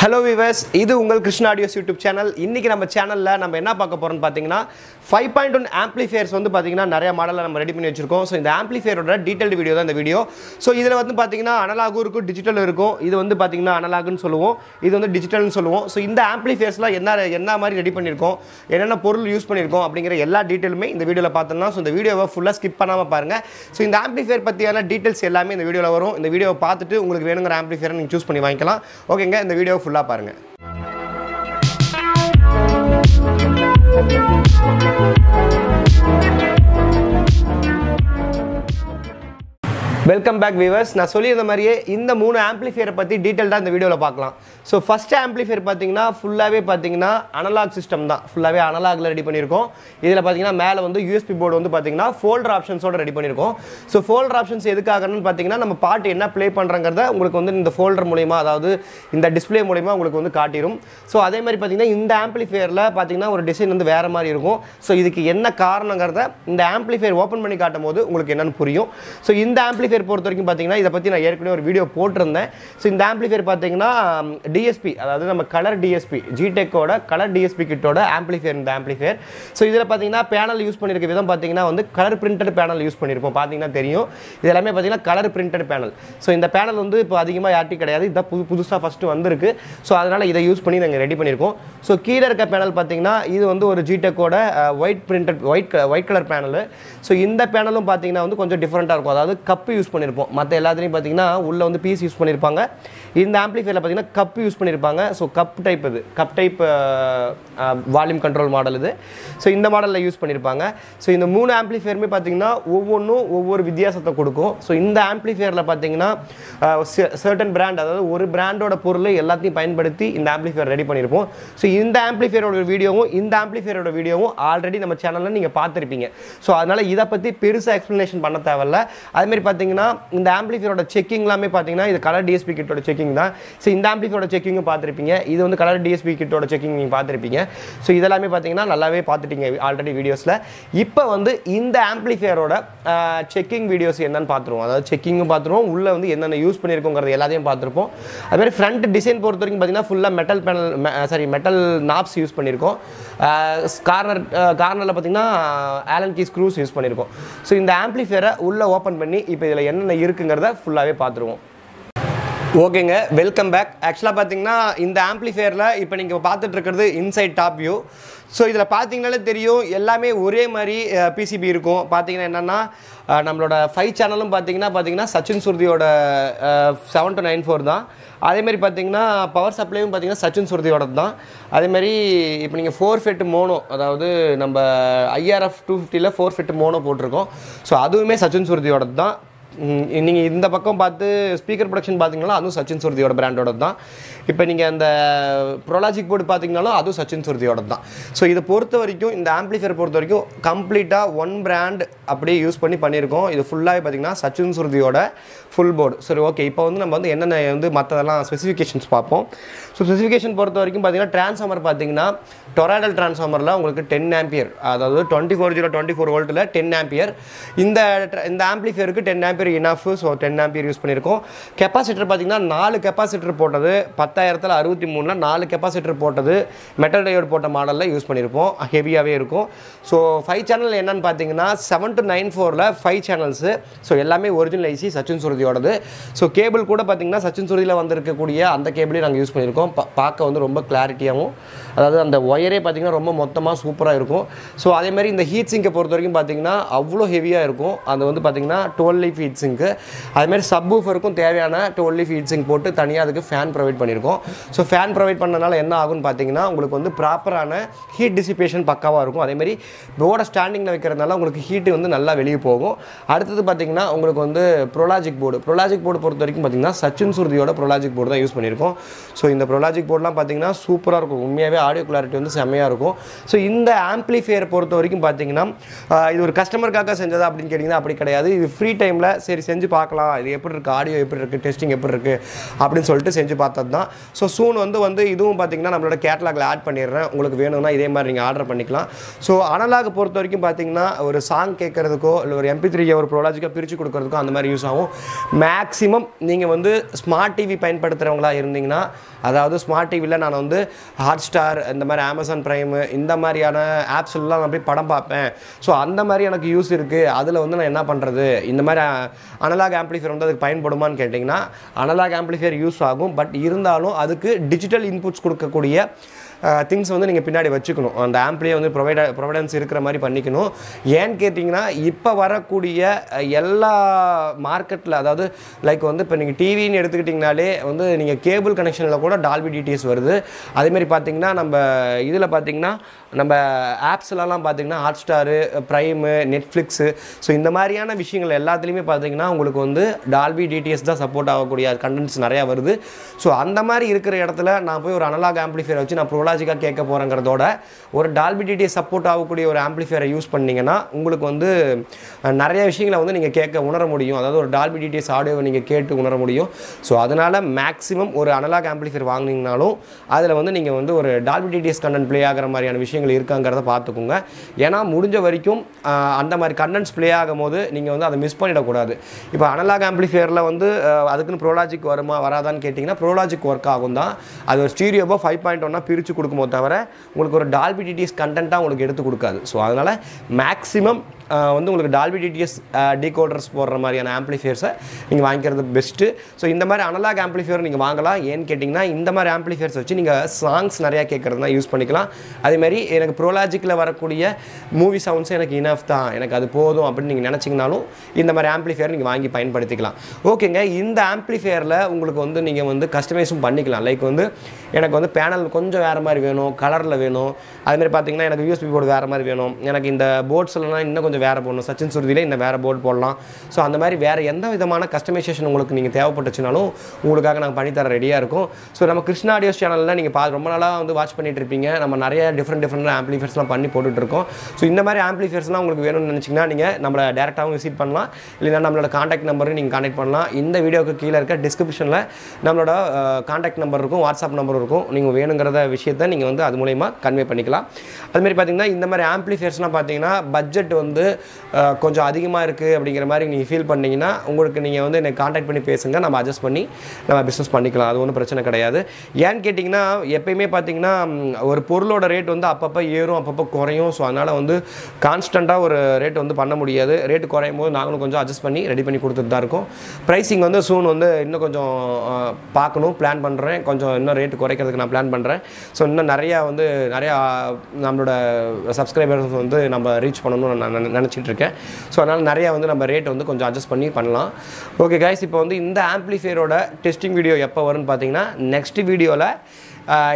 Hello viewers இது உங்கள் Krishna audios YouTube channel இன்றைக்கி நம்ம சேனலில் நம்ம என்ன பார்க்க போகிறோம்னு பார்த்தீங்கன்னா ஃபைவ் பாயிண்ட் ஒன் ஆம்ப்ளிஃபையர்ஸ் வந்து பார்த்தீங்கன்னா நிறைய மாடலில் நம்ம ரெடி பண்ணி வச்சிருக்கோம். ஸோ இந்த ஆம்ப்ளிஃபையரோட டீட்டெயில் வீடியோ தான் இந்த வீடியோ ஸோ இதில் வந்து பார்த்தீங்கன்னா அனலாகும் இருக்கும் டிஜிட்டல் இருக்கும். இது வந்து பார்த்தீங்கன்னா அனலாகுன்னு சொல்லுவோம். இது வந்து டிஜிட்டல்னு சொல்லுவோம். ஸோ இந்த ஆம்ப்ளிஃபையர்ஸ்லாம் என்ன என்ன மாதிரி ரெடி பண்ணியிருக்கோம் என்னென்ன பொருள் யூஸ் பண்ணியிருக்கோம் அப்படிங்கிற எல்லா டீட்டெயிலுமே இந்த வீடியோவில் பார்த்தோம்னா ஸோ இந்த வீடியோவை ஃபுல்லாக ஸ்கிப் பண்ணாமல் பாருங்கள் ஸோ இந்த ஆம்ப்ளிஃபையர் பற்றியான டீட்டெயில்ஸ் எல்லாமே இந்த வீடியோவில் வரும். இந்த வீடியோவை பார்த்துட்டு உங்களுக்கு வேணுங்கிற ஆம்ப்ளிஃபையரை நீங்கள் சூஸ் பண்ணி வாங்கிக்கலாம். ஓகேங்க இந்த வீடியோ ஃபுல்லாக பாருங்கள் Thank you. Welcome back viewers நான் சொல்லியிருந்த மாதிரியே இந்த மூணு ஆம்ப்ளிஃபையரை பற்றி டீட்டெயில்டாக இந்த வீடியோவில் பார்க்கலாம். ஸோ ஃபஸ்ட் ஆம்ப்ளிஃபையர் பார்த்தீங்கன்னா ஃபுல்லாகவே பார்த்தீங்கன்னா அனலாக் சிஸ்டம் தான். ஃபுல்லாகவே அனலாகில் ரெடி பண்ணியிருக்கோம். இதில் பார்த்தீங்கன்னா மேலே வந்து யூஎஸ்பி போர்டு வந்து பார்த்தீங்கன்னா ஃபோல்டர் ஆப்ஷன்ஸோட ரெடி பண்ணியிருக்கோம். ஸோ ஃபோல்டர் ஆப்ஷன்ஸ் எதுக்காகன்னு பார்த்தீங்கன்னா நம்ம பாட்டு என்ன ப்ளே பண்ணுறங்கிறத உங்களுக்கு வந்து இந்த ஃபோல்டர் மூலிமா அதாவது இந்த டிஸ்பிளே மூலிமா உங்களுக்கு வந்து காட்டிடும் ஸோ அதே மாதிரி பார்த்தீங்கன்னா இந்த ஆம்ப்ளிஃபையரில் பார்த்தீங்கன்னா ஒரு டிசைன் வந்து வேறு மாதிரி இருக்கும். ஸோ இதுக்கு என்ன காரணங்கிறத இந்த ஆம்ப்ளிஃபையர் ஓப்பன் பண்ணி காட்டும் போது உங்களுக்கு என்னென்னு புரியும். ஸோ இந்த ஆம்ப்ளிஃபையர் பொறுத்த வரைக்கும் பார்த்தீங்கன்னா இதை பற்றி நான் ஏற்கனவே ஒரு வீடியோ போட்டிருந்தேன். ஸோ இந்த ஆம்ப்ளிஃபையர் பார்த்தீங்கன்னா டிஎஸ்பி அதாவது நம்ம கலர் டிஎஸ்பி ஜிடெக்கோட கலர் டிஎஸ்பி கிட்டோட ஆம்ப்ளிஃபையர் இந்த ஆம்ப்ளிஃபையர் ஸோ இதில் பார்த்தீங்கன்னா பேனல் யூஸ் பண்ணியிருக்க விதம் பார்த்தீங்கன்னா வந்து கலர் பிரிண்டட் பேனல் யூஸ் பண்ணியிருப்போம் பார்த்தீங்கன்னா தெரியும். இது எல்லாமே பார்த்தீங்கன்னா கலர் பிரிண்டட் பேனல் ஸோ இந்த பேனல் வந்து இப்போ அதிகமாக யார்ட்டி கிடையாது. இதான் புது புதுசாக ஃபஸ்ட்டு வந்திருக்கு. ஸோ அதனால் இதை யூஸ் பண்ணி நாங்கள் ரெடி பண்ணியிருக்கோம் ஸோ கீழே இருக்க பேனல் பார்த்தீங்கன்னா இது வந்து ஒரு ஜிடெக்கோட white printed white white colour panel so இந்த பேனலும் பார்த்தீங்கன்னா வந்து கொஞ்சம் டிஃப்ரெண்ட்டாக இருக்கும். அதாவது கப்பு யூஸ் பண்ணியிருப்போம் மற்ற எல்லாத்துலேயும் பார்த்தீங்கன்னா உள்ளே வந்து பீஸ் யூஸ் பண்ணியிருப்பாங்க இந்த ஆம்ப்ளிஃபையரில் பார்த்தீங்கன்னா கப் யூஸ் பண்ணியிருப்பாங்க ஸோ கப் டைப் இது. Cup type volume control model இது. ஸோ இந்த மாடலில் யூஸ் பண்ணியிருப்பாங்க ஸோ இந்த மூணு ஆம்பிளிஃபையருமே பார்த்தீங்கன்னா ஒவ்வொன்றும் ஒவ்வொரு வித்தியாசத்தை கொடுக்கும். ஸோ இந்த ஆம்பிளிஃபையரில் பார்த்தீங்கன்னா சர்டன் பிராண்ட் அதாவது ஒரு பிராண்டோட பொருளை எல்லாத்தையும் பயன்படுத்தி இந்த ஆம்பிளிஃபையர் ரெடி பண்ணியிருப்போம் ஸோ இந்த ஆம்ப்ளிஃபையரோட வீடியோவும் இந்த ஆம்பிளிஃபையரோட வீடியோவும் ஆல்ரெடி நம்ம சேனலில் நீங்கள் பார்த்துருப்பீங்க. ஸோ அதனால் இதை பற்றி பெருசாக எக்ஸ்ப்ளனேஷன் பண்ண தேவையில்ல. அதுமாரி பார்த்தீங்கன்னா இந்த ஆம்ப்ளிஃபையரோட செக்கிங் எல்லாமே பார்த்தீங்கன்னா இது கலர் டிஎஸ்பி கிட்டோட செக்கிங் தான். ஸோ இந்த ஆம்ப்ளிஃபையரோட செக்கிங்கும் பார்த்துருப்பீங்க இது வந்து கலர் டிஎஸ்பி கிட்டோட செக்கிங் நீங்கள் பார்த்துருப்பீங்க ஸோ இதெல்லாமே பார்த்தீங்கன்னா நல்லாவே பார்த்துட்டீங்க ஆல்ரெடி வீடியோஸில் இப்போ வந்து இந்த ஆம்ப்ளிஃபையரோட செக்கிங் வீடியோஸ் என்னன்னு பார்த்துருவோம் அதாவது செக்கிங்கும் பார்த்துருவோம் உள்ளே வந்து என்னென்ன யூஸ் பண்ணியிருக்கோங்கிறது எல்லாத்தையும் பார்த்துருப்போம் அதுமாதிரி ஃப்ரண்ட் டிசைன் பொறுத்த வரைக்கும் பார்த்தீங்கன்னா ஃபுல்லாக metal panel sorry metal knobs use பண்ணியிருக்கோம் கார்னர் கார்னரில் பார்த்தீங்கன்னா ஆலன் கீ ஸ்க்ரூஸ் யூஸ் பண்ணியிருக்கோம் ஸோ இந்த ஆம்ப்ளிஃபையரை உள்ளே ஓப்பன் பண்ணி இப்போ இதில் என்னென்ன இருக்குங்கிறத ஃபுல்லாகவே பார்த்துருவோம். ஓகேங்க வெல்கம் பேக் ஆக்சுவலாக பார்த்தீங்கன்னா இந்த ஆம்ப்ளிஃபையரில் இப்போ நீங்கள் பார்த்துட்ருக்கிறது இன்சைட் டாப் வியூ ஸோ இதில் பார்த்தீங்கனாலே தெரியும் எல்லாமே ஒரே மாதிரி பிசிபி இருக்கும். பார்த்தீங்கன்னா என்னென்னா நம்மளோட ஃபைவ் சேனலும் பார்த்தீங்கன்னா பார்த்தீங்கன்னா சச்சின் சுருதியோட செவன் டு நைன் ஃபோர் தான். அதேமாரி பார்த்தீங்கன்னா பவர் சப்ளையும் பார்த்தீங்கன்னா சச்சின் சுருதியோட தான். அதேமாரி இப்போ நீங்கள் ஃபோர் ஃபெட் மோனோ அதாவது நம்ம ஐஆர்எஃப் டூ ஃபிஃப்டியில் ஃபோர் ஃபெட் மோனோ போட்டிருக்கோம். ஸோ அதுவுமே சச்சின் சுருதியோட தான். நீங்கள் இந்த பக்கம் பார்த்து ஸ்பீக்கர் ப்ரொடக்ஷன் பார்த்தீங்கன்னா அதுவும் சச்சின் சுருதியோட பிராண்டோட தான். இப்போ நீங்கள் அந்த ப்ரொலாஜிக் போர்டு பார்த்தீங்கனாலும் அதுவும் சச்சின் சுருதியோட தான். ஸோ இதை பொறுத்த வரைக்கும் இந்த ஆம்பிளிஃபையர் பொறுத்த வரைக்கும் கம்ப்ளீட்டாக ஒன் பிராண்ட் அப்படியே யூஸ் பண்ணி பண்ணியிருக்கோம். இது ஃபுல்லாகவே பார்த்தீங்கன்னா சச்சின் சுருதியோட ஃபுல் போர்டு சரி ஓகே இப்போ வந்து நம்ம வந்து என்னென்ன வந்து மற்றதெல்லாம் ஸ்பெசிஃபிகேஷன்ஸ் பார்ப்போம். ஸோ ஸ்பெசிஃபிகேஷன் பொறுத்த வரைக்கும் பார்த்தீங்கன்னா ட்ரான்ஸ்ஃபார்மர் பார்த்தீங்கன்னா டொராடல் ட்ரான்ஸ்ஃபார்மரில் உங்களுக்கு டென் ஆம்பியர் அதாவது twenty four zero twenty four வோல்ட்டில் டென் ஆம்பியர் இந்த இந்த ஆம்பிளிஃபையருக்கு ten ampere enough so ten ampere use பண்ணியிருக்கோம். கெப்பாசிட்டர் பார்த்தீங்கன்னா நாலு கெப்பாசிட்டர் போட்டது பத்தாயிரத்தில் அறுபத்தி மூணில் நாலு கெப்பாசிட்டர் போட்டது மெட்டல் டயோடு போட்ட மாடலில் யூஸ் பண்ணியிருப்போம். ஹெவியாகவே இருக்கும். ஸோ ஃபைவ் சேனல் என்னன்னு பார்த்தீங்கன்னா செவன் டு நைன் ஃபோரில் ஃபைவ் சேனல்ஸு ஸோ எல்லாமே ஒரிஜினல் ஐசி சச்சின் சுருதியோடது. ஸோ கேபிள் கூட பார்த்தீங்கன்னா சச்சின் சுருதியில் வந்திருக்கக்கூடிய அந்த கேபிளையும் நாங்கள் யூஸ் பண்ணியிருக்கோம். பா பார்க்க வந்து ரொம்ப கிளாரிட்டியாகவும் அதாவது அந்த ஒயரே பார்த்தீங்கன்னா ரொம்ப மொத்தமாக சூப்பராக இருக்கும். ஸோ அதேமாதிரி இந்த ஹீட் சிங்கை பொறுத்த வரைக்கும் பார்த்தீங்கன்னா அவ்வளோ ஹெவியாக இருக்கும். அது வந்து பார்த்திங்கன்னா டுவெல் லீஃப் ஹீட் சிங்க்கு அதுமாதிரி சப் ஊஃபருக்கும் தேவையான டுவெல் லீஃப் ஹீட் சிங்க் போட்டு தனியாக அதுக்கு ஃபேன் ப்ரொவைட் பண்ணியிருக்கோம் ஸோ ஃபேன் ப்ரொவைட் பண்ணனால என்ன ஆகும்னு பார்த்தீங்கன்னா உங்களுக்கு வந்து ப்ராப்பரான ஹீட் டிசிபேஷன் பக்காவாக இருக்கும். அதேமாதிரி போர்டை ஸ்டாண்டிங்கில் வைக்கிறதுனால உங்களுக்கு ஹீட்டு வந்து நல்லா வெளியே போகும். அடுத்தது பார்த்தீங்கன்னா உங்களுக்கு வந்து ப்ரொலாஜிக் போர்டு ப்ரொலாஜிக் போர்டு பொறுத்த வரைக்கும் பார்த்தீங்கன்னா சச்சின் சுருதியோட ப்ரொலாஜிக் போர்டு தான் யூஸ் பண்ணியிருக்கோம் ஸோ இந்த ப்ரொலாஜிக் போர்டெலாம் பார்த்தீங்கன்னா சூப்பராக இருக்கும். உண்மையாகவே ஆடியோ குவாலிட்டி வந்து செம்மையாக இருக்கும். ஸோ இந்த ஆம்ப்ளிஃபையர் பொறுத்த வரைக்கும் பார்த்தீங்கன்னா இது ஒரு கஸ்டமருக்காக செஞ்சதா அப்படின்னு கேட்டிங்கன்னா அப்படி கிடையாது. இது ஃப்ரீ டைமில் சரி செஞ்சு பார்க்கலாம். இது எப்படி இருக்குது ஆடியோ எப்படி இருக்குது டெஸ்டிங் எப்படி இருக்குது அப்படின்னு சொல்லிட்டு செஞ்சு பார்த்தது தான் ஸோ சூன் வந்து வந்து இதுவும் பார்த்தீங்கன்னா நம்மளோட கேட்லாகில் ஆட் பண்ணிடுறேன். உங்களுக்கு வேணும்னா இதே மாதிரி நீங்கள் ஆர்டர் பண்ணிக்கலாம். ஸோ அனலாக் பொறுத்த வரைக்கும் பார்த்தீங்கன்னா ஒரு சாங் கேட்குறதுக்கோ இல்லை ஒரு எம்பி த்ரீயை ஒரு ப்ரோலாஜிக்காக பிரித்து கொடுக்குறதுக்கோ அந்த மாதிரி யூஸ் ஆகும். மேக்ஸிமம் நீங்கள் வந்து ஸ்மார்ட் டிவி பயன்படுத்துகிறவங்களா இருந்தீங்கன்னா அதாவது ஸ்மார்ட் டிவியில் நான் வந்து ஹாட் ஸ்டார் இந்த மாதிரி அமேசான் ப்ரைமு இந்த மாதிரியான ஆப்ஸ்லாம் நான் போய் படம் பார்ப்பேன். ஸோ அந்த மாதிரி எனக்கு யூஸ் இருக்குது அதில் வந்து நான் என்ன பண்ணுறது இந்த மாதிரி அனலாக் ஆம்ப்ளிஃபையர் வந்து அதுக்கு பயன்படுமான்னு கேட்டிங்கன்னா அனலாக் ஆம்ப்ளிஃபையர் யூஸ் ஆகும். பட் இருந்தாலும் அதுக்கு டிஜிட்டல் இன்புட்ஸ் கொடுக்கக்கூடிய திங்ஸ் வந்து நீங்கள் பின்னாடி வச்சுக்கணும். அந்த ஆம்ப்லேயே வந்து ப்ரொவைட ப்ரொவைடன்ஸ் இருக்கிற மாதிரி பண்ணிக்கணும். ஏன்னு கேட்டிங்கன்னா இப்போ வரக்கூடிய எல்லா மார்க்கெட்டில் அதாவது லைக் வந்து இப்போ நீங்கள் டிவின்னு எடுத்துக்கிட்டிங்கனாலே வந்து நீங்கள் கேபிள் கனெக்ஷனில் கூட டால்பி டிடிஎஸ் வருது. அதேமாரி பார்த்தீங்கன்னா நம்ம இதில் பார்த்தீங்கன்னா நம்ம ஆப்ஸ்லலாம் பார்த்தீங்கன்னா hot star prime Netflix so இந்த மாதிரியான விஷயங்கள் எல்லாத்துலேயுமே பார்த்தீங்கன்னா உங்களுக்கு வந்து டால்பி டிடிஎஸ் தான் சப்போர்ட் ஆகக்கூடிய கண்டென்ட்ஸ் நிறையா வருது. ஸோ அந்த மாதிரி இருக்கிற இடத்துல நான் போய் ஒரு அனலாக் ஆம்பிளிஃபையர் வச்சு நான் லாஜிக்காக கேட்க போகிறங்கிறதோட ஒரு டால்பி சப்போர்ட் ஆகக்கூடிய ஒரு ஆம்பிளிஃபையரை யூஸ் பண்ணீங்கன்னா உங்களுக்கு வந்து நிறைய விஷயங்களை வந்து நீங்கள் கேட்க உணர முடியும். அதாவது ஒரு டால்பி டிடிஎஸ் ஆடியோவை நீங்கள் கேட்டு உணர முடியும். ஸோ அதனால் மேக்ஸிமம் ஒரு அனலாக் ஆம்பிளிஃபையர் வாங்குனீங்கனாலும் அதில் வந்து நீங்கள் வந்து ஒரு டால்பி டிடிஎஸ் கண்டென்ட் ப்ளே ஆகிற மாதிரியான விஷயங்கள் இருக்காங்கிறத பார்த்துக்கோங்க. ஏன்னா முடிஞ்ச வரைக்கும் அந்த மாதிரி கண்டென்ட்ஸ் ப்ளே ஆகும் போது நீங்கள் வந்து அதை மிஸ் பண்ணிடக்கூடாது. இப்போ அனலாக் ஆம்பிளிஃபையரில் வந்து அதுக்குன்னு ப்ரோலாஜிக் வருமா வராதான்னு கேட்டிங்கன்னா ப்ரோலாஜிக் ஒர்க் ஆகும் தான் அது ஒரு ஸ்டீரியோபோ ஃபைவ் பாயிண்ட் ஒன்னாக பிரித்து கொடுக்குமோ தவிர உங்களுக்கு ஒரு டால்பி டிடிஎஸ் கண்டென்ட்டாக உங்களுக்கு எடுத்து கொடுக்காது. ஸோ அதனால் மேக்ஸிமம் வந்து உங்களுக்கு டால்பி டிடிஎஸ் டிகோடர்ஸ் போடுற மாதிரியான ஆம்ப்ளிஃபையர்ஸை நீங்கள் வாங்கிக்கிறது பெஸ்ட்டு ஸோ இந்த மாதிரி அனலாக் ஆம்ப்ளிஃபையர் நீங்கள் வாங்கலாம். ஏன்னு கேட்டிங்கன்னா இந்த மாதிரி ஆம்ப்ளிஃபையர்ஸ் வச்சு நீங்கள் சாங்ஸ் நிறையா கேட்குறதுனா யூஸ் பண்ணிக்கலாம். அதேமாதிரி எனக்கு ப்ரோலாஜிக்கில் வரக்கூடிய மூவி சவுண்ட்ஸ் எனக்கு இனஃப் தான். எனக்கு அது போதும் அப்படின்னு நீங்கள் நினச்சிங்கனாலும் இந்த மாதிரி ஆம்ப்ளிஃபையர் நீங்கள் வாங்கி பயன்படுத்திக்கலாம். ஓகேங்க இந்த ஆம்ப்ளிஃபையரில் உங்களுக்கு வந்து நீங்கள் வந்து கஸ்டமைஸும் பண்ணிக்கலாம். லைக் வந்து எனக்கு வந்து பேனல் கொஞ்சம் வேறு மாதிரி வேணும். கலரில் வேணும். அதுமாதிரி பார்த்தீங்கன்னா எனக்கு யூஎஸ்பி போர்டு வேறு மாதிரி வேணும். எனக்கு இந்த போர்ட்ஸ்லாம் இன்னும் கொஞ்சம் வேறு போடணும் சச்சின் சுருதியில் இந்த வேறு போர்டு போடலாம். ஸோ அந்த மாதிரி வேறு எந்த விதமான கஸ்டமைசேஷன் உங்களுக்கு நீங்கள் தேவைப்பட்டுச்சுனாலும் உங்களுக்காக நாங்கள் பண்ணித்தர ரெடியாக இருக்கும். ஸோ நம்ம கிருஷ்ணா ஆடியோஸ் சேனலில் நீங்கள் பா ரொம்ப நாளாக வந்து வாட்ச் பண்ணிட்டு இருப்பீங்க. நம்ம நிறைய டிஃப்ரெண்ட் டிஃப்ரெண்ட் ஆம்ப்ளிஃபைர்ஸ்லாம் பண்ணி போட்டுட்டு இருக்கோம். ஸோ இந்த மாதிரி ஆம்ப்ளிஃபைர்ஸ்லாம் உங்களுக்கு வேணும்னு நினச்சிங்கன்னா நீங்கள் நம்மளை டேரெக்டாகவும் விசிட் பண்ணலாம். இல்லைன்னா நம்மளோட காண்டாக்ட் நம்பரும் நீங்கள் காண்டாக்ட் பண்ணலாம். இந்த வீடியோக்கு கீழே இருக்க டிஸ்கிரிப்ஷனில் நம்மளோட காண்டாக்ட் நம்பர் இருக்கும் வாட்ஸ்அப் நம்பர் இருக்கும். நீங்கள் வேணுங்கிறத விஷயத்தை நீங்கள் வந்து அது மூலயமா கன்வே பண்ணிக்கலாம். அதுமாதிரி பார்த்தீங்கன்னா இந்த மாதிரி ஆம்ப்ளிஃபையர்ஸ்லாம் பார்த்தீங்கன்னா பட்ஜெட் வந்து கொஞ்சம் அதிகமாக இருக்குது அப்படிங்கிற மாதிரி நீங்கள் ஃபீல் பண்ணிங்கன்னா உங்களுக்கு நீங்கள் வந்து எனக்கு காண்டாக்ட் பண்ணி பேசுங்க. நம்ம அட்ஜஸ்ட் பண்ணி நம்ம பிஸ்னஸ் பண்ணிக்கலாம். அது ஒன்றும் பிரச்சனை கிடையாது. ஏன்னு கேட்டிங்கன்னா எப்பயுமே பார்த்தீங்கன்னா ஒரு பொருளோட ரேட் வந்து அப்பப்போ ஏறும் அப்பப்போ குறையும். ஸோ அதனால் வந்து கான்ஸ்டண்ட்டாக ஒரு ரேட் வந்து பண்ண முடியாது. ரேட் குறையும் போது நாங்களும் கொஞ்சம் அட்ஜஸ்ட் பண்ணி ரெடி பண்ணி கொடுத்துட்டு தான் இருக்கோம். ப்ரைஸிங் வந்து சூன் வந்து இன்னும் கொஞ்சம் பார்க்கணும் பிளான் பண்ணுறேன் கொஞ்சம் இன்னும் ரேட் குறைக்கிறதுக்கு நான் பிளான் பண்ணுறேன் ஸோ இன்னும் நிறையா வந்து நிறையா நம்மளோட சப்ஸ்கிரைபர்ஸ் வந்து நம்ம ரீச் பண்ணணும்னு நான் நினை- நினைச்சிட்டு இருக்கேன் ஸோ அதனால் நிறையா வந்து நம்ம ரேட் வந்து கொஞ்சம் அட்ஜஸ்ட் பண்ணி பண்ணலாம். ஓகே கைஸ் இப்போ வந்து இந்த ஆம்பிளிஃபையரோட டெஸ்டிங் வீடியோ எப்போ வரும்னு பார்த்தீங்கன்னா நெக்ஸ்ட் வீடியோவில்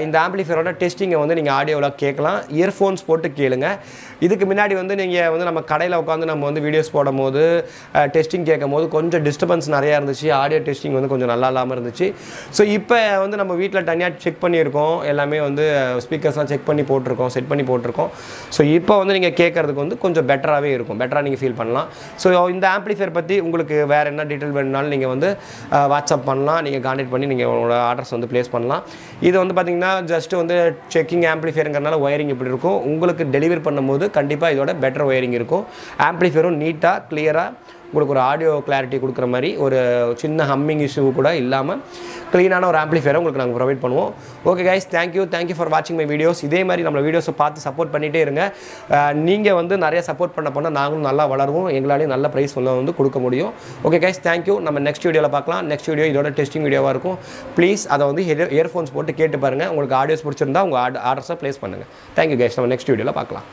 இந்த ஆம்பிளிஃபையரோட டெஸ்டிங்கை வந்து நீங்கள் ஆடியோவில் கேட்கலாம். இயர்ஃபோன்ஸ் போட்டு கேளுங்க. இதுக்கு முன்னாடி வந்து நீங்கள் வந்து நம்ம கடையில் உட்காந்து நம்ம வந்து வீடியோஸ் போடும் போது டெஸ்டிங் கேட்கும் போது கொஞ்சம் டிஸ்டர்பன்ஸ் நிறையா இருந்துச்சு. ஆடியோ டெஸ்டிங் வந்து கொஞ்சம் நல்லா இல்லாமல் இருந்துச்சு. ஸோ இப்போ வந்து நம்ம வீட்டில் தனியாக செக் பண்ணியிருக்கோம். எல்லாமே வந்து ஸ்பீக்கர்ஸ்லாம் செக் பண்ணி போட்டிருக்கோம் செட் பண்ணி போட்டிருக்கோம். ஸோ இப்போ வந்து நீங்கள் கேட்குறதுக்கு வந்து கொஞ்சம் பெட்டராகவே இருக்கும். பெட்டராக நீங்கள் ஃபீல் பண்ணலாம். ஸோ இந்த ஆம்ப்ளிஃபையர் பற்றி உங்களுக்கு வேறு என்ன டீட்டெயில் வேணுனாலும் நீங்கள் வந்து வாட்ஸ்அப் பண்ணலாம். நீங்கள் கான்டெக்ட் பண்ணி நீங்கள் உங்களோட ஆர்டர்ஸ் வந்து ப்ளேஸ் பண்ணலாம். இது வந்து பார்த்தீங்கன்னா ஜஸ்ட்டு வந்து செக்கிங் ஆம்ப்ளிஃபையருங்கிறனால ஒயரிங் இப்படி இருக்கும். உங்களுக்கு டெலிவரி பண்ணும்போது கண்டிப்பாக இதோட பெட்டர் ஒயரிங் இருக்கும். ஆம்ப்ளிஃபையரும் நீட்டாக கிளியராக உங்களுக்கு ஒரு ஆடியோ கிளாரிட்டி கொடுக்குற மாதிரி ஒரு சின்ன ஹம்மிங் இஷ்யூ கூட இல்லாமல் க்ளீனான ஒரு ஆம்ப்ளிஃபையரை உங்களுக்கு நாங்கள் ப்ரொவைட் பண்ணுவோம். Okay guys thank you thank you for வாட்சிங் மை வீடியோஸ் இதே மாதிரி நம்ம வீடியோஸை பார்த்து சப்போர்ட் பண்ணிகிட்டே இருங்க. நீங்கள் வந்து நிறைய சப்போர்ட் பண்ண பண்ண நாங்களும் நல்லா வளருவோம். எங்களாலையும் நல்ல ப்ரைஸ் வந்து வந்து கொடுக்க முடியும். ஓகே கைஸ் தேங்க்யூ நம்ம நெக்ஸ்ட் வீடியோவில் பார்க்கலாம். நெக்ஸ்ட் வீடியோ இதோட டெஸ்டிங் வீடியோவாக இருக்கும். ப்ளீஸ் அதை வந்து இயர்ஃபோன்ஸ் போட்டு கேட்டு பாருங்கள் உங்களுக்கு ஆடியோஸ் பிடிச்சிருந்தா உங்கள் ஆர்டர்ஸை ப்ளேஸ் பண்ணுங்கள் தேங்க்யூ கைஸ் நம்ம நெக்ஸ்ட் வீடியோவில் பார்க்கலாம்.